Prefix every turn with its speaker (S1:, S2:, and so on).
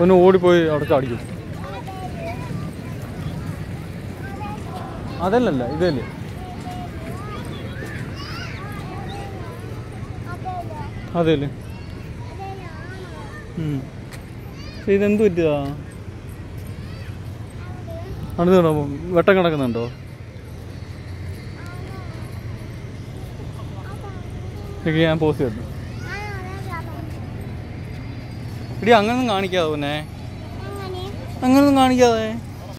S1: ഒന്ന് ഓടിപ്പോയി അവിടെ ചാടിക്കും അതല്ലല്ല ഇതല്ലേ. അതെല്ലേ. ഇതെന്ത് പറ്റിയതാ? അടുത്ത് വെട്ടം കിടക്കുന്നുണ്ടോ? ഇതൊക്കെ ഞാൻ പോസ് ചെയ്തു ഇടി അങ്ങനൊന്നും കാണിക്കാതെ പിന്നെ? അങ്ങനൊന്നും കാണിക്കാതെ.